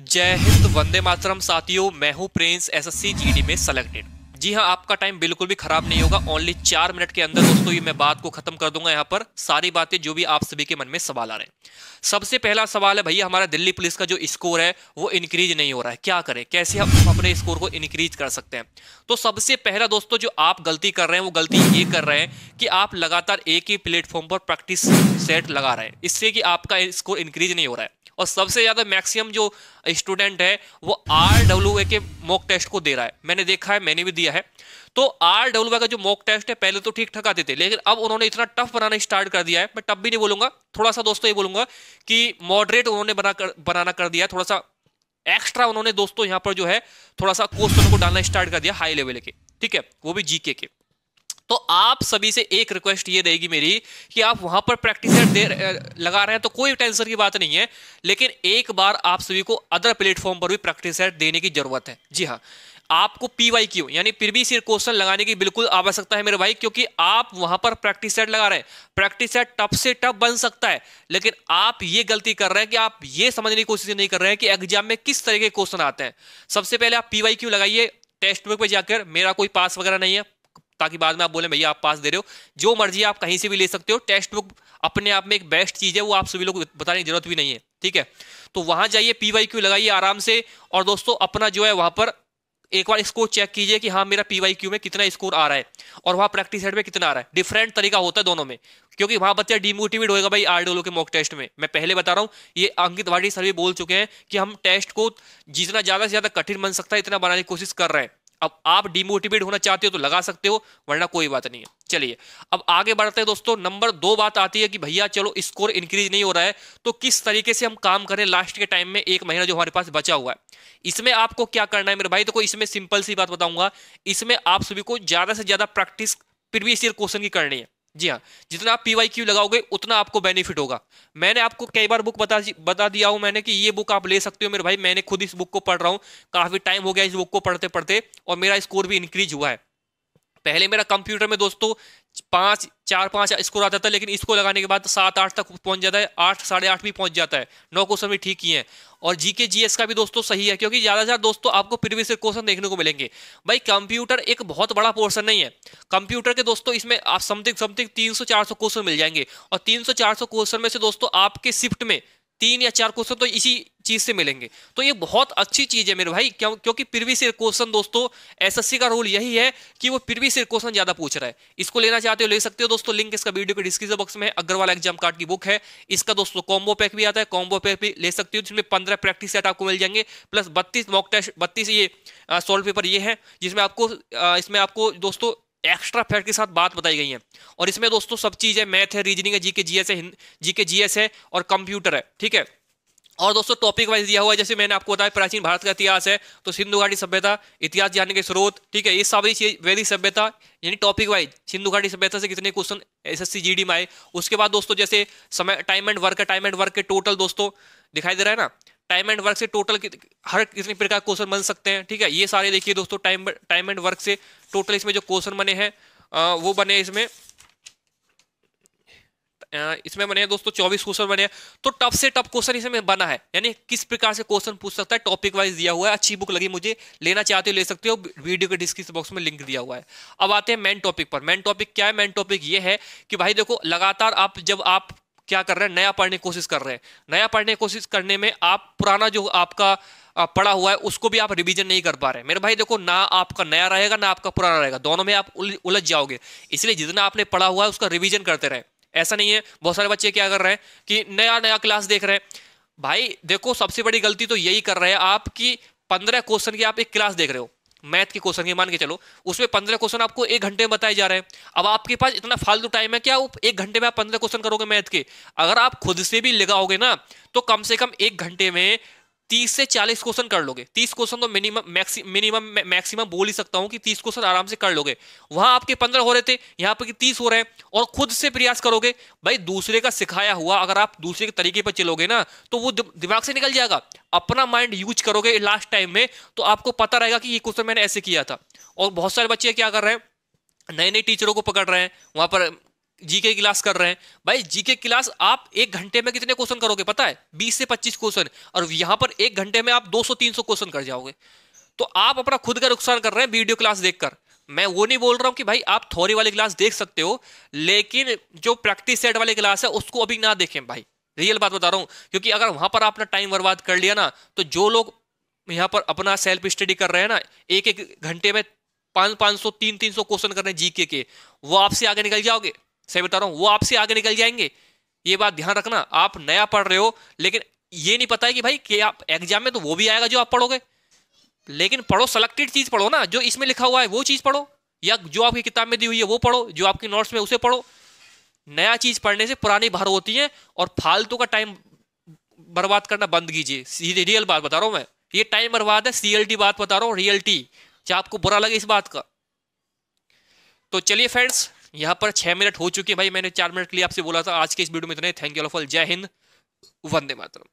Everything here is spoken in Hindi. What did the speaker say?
जय हिंद, वंदे मातरम साथियों, मैं हूँ प्रिंस एसएससी जीडी में सेलेक्टेड जी हाँ, आपका टाइम बिल्कुल भी खराब नहीं होगा ओनली चार मिनट के अंदर दोस्तों ये मैं बात को खत्म कर दूँगा यहाँ पर, सारी बातें जो भी आप सभी के मन में सवाल आ रहे हैं। सबसे पहला सवाल है, भैया, हमारा दिल्ली पुलिस का जो स्कोर है, वो इंक्रीज नहीं हो रहा है, क्या करें? कैसे हम अपने स्कोर को इंक्रीज कर सकते हैं? तो सबसे पहला दोस्तों, जो आप गलती कर रहे हैं, वो गलती ये कर रहे हैं कि आप लगातार एक ही प्लेटफॉर्म पर प्रैक्टिस सेट लगा रहे हैं, इससे कि आपका स्कोर इंक्रीज नहीं हो रहा है। और सबसे ज़्यादा मैक्सिमम जो स्टूडेंट है, वो आर डब्ल्यू ए के मॉक टेस्ट को दे रहा है। मैंने देखा है, मैंने भी दिया है। तो आर डब्ल्यू का जो मॉक टेस्ट है, पहले तो ठीक ठाक आते थे, लेकिन अब उन्होंने इतना टफ बनाना स्टार्ट कर दिया है। मैं तब भी नहीं बोलूँगा थोड़ा सा दोस्तों ये बोलूँगा कि मॉडरेट उन्होंने बना कर, बनाना कर दिया थोड़ा सा एक्स्ट्रा उन्होंने दोस्तों यहाँ पर जो है थोड़ा सा क्वेश्चन को डालना स्टार्ट कर दिया हाई लेवल के। ठीक है? वो भी जीके के। तो आप सभी से एक रिक्वेस्ट ये रहेगी मेरी कि आप वहाँ पर प्रैक्टिस लगा रहे हैं तो कोई टेंशन की बात नहीं है, लेकिन एक बार आप सभी को अदर प्लेटफॉर्म पर भी प्रैक्टिस सेट देने की ज़रूरत है। जी हाँ आपको पीवाई क्यू यानी प्रीवियस ईयर क्वेश्चन लगाने की बिल्कुल आवश्यकता है मेरे भाई, क्योंकि आप वहाँ पर प्रैक्टिस सेट लगा रहे हैं। प्रैक्टिस सेट टफ से टफ बन सकता है, लेकिन आप ये गलती कर रहे हैं कि आप ये समझने की कोशिश नहीं कर रहे हैं कि एग्ज़ाम में किस तरह के क्वेश्चन आते हैं। सबसे पहले आप पीवाई क्यू लगाइए टेक्स्ट बुक पर जाकर, मेरा कोई पास वगैरह नहीं है। ताकि बाद में आप बोले, भैया, आप पास दे रहे हो। जो मर्ज़ी आप कहीं से भी ले सकते हो। टेक्स्ट बुक अपने आप में एक बेस्ट चीज़ है, वो आप सभी लोग बताने की ज़रूरत भी नहीं है, ठीक है? तो वहाँ जाइए पीवाई क्यू लगाइए आराम से और दोस्तों, अपना जो है वहाँ पर एक बार स्कोर चेक कीजिए कि हाँ मेरा पीवाई क्यू में कितना स्कोर आ रहा है और वहाँ प्रैक्टिस हेड में कितना आ रहा है। डिफरेंट तरीका होता है दोनों में, क्योंकि वहाँ बच्चा डिमोटिवेट होएगा भाई आरडोलो के मॉक टेस्ट में। मैं पहले बता रहा हूँ, ये अंकित वाड़ी सर भी बोल चुके हैं कि हम टेस्ट को जितना ज़्यादा से ज़्यादा कठिन बन सकता है, इतना बनाने की कोशिश कर रहे हैं। अब आप डिमोटिवेट होना चाहते हो तो लगा सकते हो, वरना कोई बात नहीं है। चलिए, अब आगे बढ़ते हैं दोस्तों, नंबर दो बात आती है कि भैया, चलो स्कोर इंक्रीज नहीं हो रहा है तो किस तरीके से हम काम करें लास्ट के टाइम में एक महीना जो हमारे पास बचा हुआ है। इसमें आपको क्या करना है मेरे भाई? देखो तो इसमें सिंपल सी बात बताऊँगा। इसमें आप सभी को ज़्यादा से ज़्यादा प्रैक्टिस प्रीवियस ईयर क्वेश्चन की करनी है। जी हाँ जितना आप पी लगाओगे, उतना आपको बेनिफिट होगा। मैंने आपको कई बार बुक बता बता दिया हूँ मैंने कि ये बुक आप ले सकते हो। मेरे भाई, मैंने खुद इस बुक को पढ़ रहा हूँ। काफ़ी टाइम हो गया इस बुक को पढ़ते पढ़ते और मेरा स्कोर भी इंक्रीज हुआ है। पहले मेरा कंप्यूटर में दोस्तों, पाँच, चार, पाँच स्कोर आता था, लेकिन इसको लगाने के बाद सात, आठ तक पहुँच जाता है, आठ, साढ़े आठ भी पहुँच जाता है। नौ क्वेश्चन भी ठीक ही है। और जीके, जीएस का भी दोस्तों सही है, क्योंकि ज़्यादा से ज़्यादा दोस्तों आपको प्रीवियस क्वेश्चन देखने को मिलेंगे। भाई, कंप्यूटर एक बहुत बड़ा पोर्सन नहीं है। कंप्यूटर के दोस्तों, इसमें आप समथिंग समथिंग तीन सौ क्वेश्चन मिल जाएँगे। और तीन सौ क्वेश्चन में से दोस्तों, आपके शिफ्ट में तीन या चार क्वेश्चन तो इसी चीज़ से मिलेंगे। तो ये बहुत अच्छी चीज़ है मेरे भाई, क्यों, क्योंकि प्रीवियस ईयर क्वेश्चन दोस्तों एसएससी का रूल यही है कि वो प्रीवियस ईयर क्वेश्चन ज़्यादा पूछ रहा है। इसको लेना चाहते हो, ले सकते हो दोस्तों लिंक इसका वीडियो के डिस्क्रिप्शन बॉक्स में अग्रवाल एग्ज़ाम कार्ड की बुक है। इसका दोस्तों कॉम्बो पैक भी आता है। कॉम्बो पैक भी ले सकते हो, जिसमें पंद्रह प्रैक्टिस सेट आपको मिल जाएँगे। प्लस बत्तीस मॉक टेस्ट बत्तीस ये सॉल्व पेपर ये है, जिसमें आपको इसमें आपको दोस्तों एक्स्ट्रा फैक्ट के साथ बात बताई गई है। और इसमें दोस्तों सब चीज़ है, मैथ है, रीजनिंग है, जीके, जीएस है जीके, जीएस है और कंप्यूटर है, ठीक है? और दोस्तों टॉपिक वाइज दिया हुआ है, जैसे मैंने आपको बताया प्राचीन भारत का इतिहास है तो सिंधु घाटी सभ्यता, इतिहास जानने के स्रोत, ठीक है? ये सारी चीज़, वैदिक सभ्यता, यानी टॉपिक वाइज सिंधु घाटी सभ्यता से कितने क्वेश्चन एस एस में आए। उसके बाद दोस्तों जैसे समय time and work time and work के टोटल दोस्तों, दिखाई दे रहा है ना? टाइम एंड वर्क से टोटल हर कितने प्रकार क्वेश्चन बन सकते हैं, ठीक है? ये सारे देखिए दोस्तों टाइम टाइम एंड वर्क से टोटल इसमें जो क्वेश्चन बने हैं वो बने इसमें इसमें बने हैं दोस्तों, चौबीस क्वेश्चन बने हैं। तो टफ से टफ क्वेश्चन इसमें बना है, यानी किस प्रकार से क्वेश्चन पूछ सकता है टॉपिक वाइज दिया हुआ है। अच्छी बुक लगी मुझे, लेना चाहते हो, ले सकते हो वीडियो के डिस्क्रिप्शन बॉक्स में लिंक दिया हुआ है। अब आते हैं मेन टॉपिक पर। मेन टॉपिक क्या है? मेन टॉपिक ये है कि भाई देखो, लगातार आप, जब आप क्या कर रहे हैं? नया पढ़ने की कोशिश कर रहे हैं। नया पढ़ने की कोशिश करने में आप पुराना जो आपका पड़ा हुआ है, उसको भी आप रिवीजन नहीं कर पा रहे मेरे भाई, देखो, ना आपका नया रहेगा, ना आपका पुराना रहेगा। दोनों में आप उलझ जाओगे। इसलिए जितना आपने पढ़ा हुआ है, उसका रिवीजन करते रहे। ऐसा नहीं है, बहुत सारे बच्चे क्या कर रहे हैं कि नया नया क्लास देख रहे हैं। भाई, देखो, सबसे बड़ी गलती तो यही कर रहे हैं आप कि पंद्रह क्वेश्चन की आप एक क्लास देख रहे हो। मैथ के क्वेश्चन के मान के चलो। उसमें पंद्रह क्वेश्चन आपको एक घंटे में बताए जा रहे हैं। अब आपके पास इतना फालतू टाइम है, क्या एक घंटे में आप पंद्रह क्वेश्चन करोगे मैथ के? अगर आप खुद से भी लगाओगे ना तो कम से कम एक घंटे में तीस से चालीस क्वेश्चन कर लोगे। तीस क्वेश्चन तो मिनिमम मिनिमम मैक्सिमम बोल ही सकता हूँ कि तीस क्वेश्चन आराम से कर लोगे। वहाँ आपके पंद्रह हो रहे थे, यहाँ पर तीस हो रहे हैं और खुद से प्रयास करोगे, भाई दूसरे का सिखाया हुआ, अगर आप दूसरे के तरीके पर चलोगे ना तो वो दिमाग से निकल जाएगा। अपना माइंड यूज़ करोगे लास्ट टाइम में तो आपको पता रहेगा कि ये क्वेश्चन मैंने ऐसे किया था। और बहुत सारे बच्चे क्या कर रहे हैं नए नए टीचरों को पकड़ रहे हैं, वहाँ पर जीके क्लास कर रहे हैं। भाई जीके क्लास आप एक घंटे में कितने क्वेश्चन करोगे, पता है? 20 से 25 क्वेश्चन और यहाँ पर एक घंटे में आप दो सौ तीन सौ क्वेश्चन कर जाओगे। तो आप अपना खुद का नुकसान कर रहे हैं वीडियो क्लास देखकर। मैं वो नहीं बोल रहा हूँ कि भाई, आप थोड़ी वाली क्लास देख सकते हो, लेकिन जो प्रैक्टिस सेट वाली क्लास है, उसको अभी ना देखें भाई। रियल बात बता रहा हूँ, क्योंकि अगर वहाँ पर आपने टाइम बर्बाद कर लिया ना तो जो लोग यहाँ पर अपना सेल्फ स्टडी कर रहे हैं ना एक एक घंटे में पाँच पाँच सौ, तीन तीन सौ क्वेश्चन कर रहे हैं जीके के, वो आपसे आगे निकल जाओगे। सही बता रहा हूँ, वो आपसे आगे निकल जाएँगे। ये बात ध्यान रखना, आप नया पढ़ रहे हो, लेकिन ये नहीं पता है कि भाई, कि आप एग्ज़ाम में तो वो भी आएगा जो आप पढ़ोगे। लेकिन पढ़ो सेलेक्टेड चीज़ पढ़ो ना, जो इसमें लिखा हुआ है, वो चीज़ पढ़ो, या जो आपकी किताब में दी हुई है, वो पढ़ो, जो आपकी नोट्स में, उसे पढ़ो। नया चीज़ पढ़ने से पुरानी बाहर होती है, और फालतू का टाइम बर्बाद करना बंद कीजिए। सीधे रियल बात बता रहा हूँ मैं। ये टाइम बर्बाद है सीएलटी बात बता रहा हूँ रियलिटी चाहे आपको बुरा लगे इस बात का? तो चलिए फ्रेंड्स यहाँ पर छह मिनट हो चुके हैं भाई, मैंने चार मिनट के लिए आपसे बोला था। आज के इस वीडियो में इतने थैंक यू फॉर जय हिंद। वंदे मातरम।